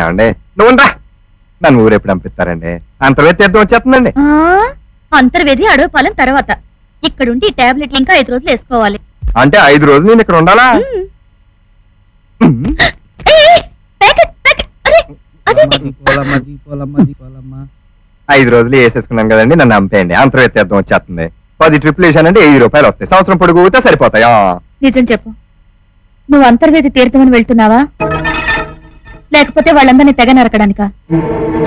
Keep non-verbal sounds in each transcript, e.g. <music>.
ఏమండి? నువ్వు రా నన్ను ఊరెప్పుడు పంపిస్తారండి? అంతర్వేది తీర్థం వచ్చేస్తుందండి. ఆ, అంతర్వేది అడవి పాలెం తర్వాత. ఇక్కడుండి ఈ టాబ్లెట్లు ఇంకా ఐదు రోజులు వేసుకోవాలి. అంటే ఐదు రోజులు నేను ఇక్కడ ఉండాలా? ఐదు రోజులు వేసేసుకున్నాను కదండి నన్ను చంపేయండి అంతర్వేది తీర్థం వచ్చేస్తుంది. పది ట్రిప్లు వేసానంటే వెయ్యి రూపాయలు వస్తాయి. సంవత్సరం పొడుగు ఊతే సరిపోతాయా? నిజం చెప్పు. నువ్వు అంతర్వేది తీర్థమని వెళ్తున్నావా? లేకపోతే వాళ్ళందరినీ తెగ నరకడానికా?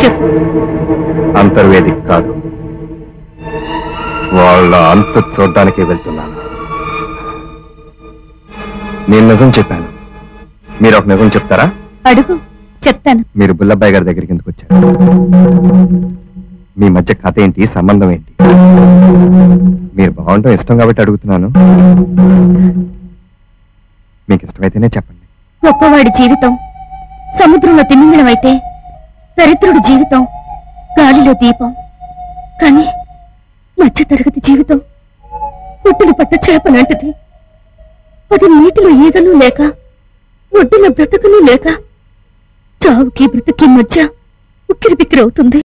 చెప్పు. అంతర్వేది కాదు. వాళ్ళ అంత చూడ్డానికి వెళ్తున్నాను. నేను నిజం చెప్పాను. మీరు ఒక నిజం చెప్తారా? అడుగు. చెప్తాను. మీరు బుల్లబ్బాయి గారి దగ్గరికి ఎందుకు వచ్చారు? మీ మధ్య కథ ఏంటి? సంబంధం ఏంటి? మీరు బాగుండటం ఇష్టం కాబట్టి అడుగుతున్నాను. <laughs> మీకు ఇష్టమైతేనే చెప్పండి. గొప్పవాడి జీవితం సముద్రంలో తిమింగళం అయితే దరిద్రుడి జీవితం గాలిలో దీపం. కానీ మధ్యతరగతి జీవితం ఒడ్డున పట్ట చేప లాంటిది. అది నీటిలో ఈగలు లేక ఒడ్డున బ్రతకలు లేక చావుకి బ్రతుకి మధ్య ఉక్కిరి బిక్కిరి అవుతుంది.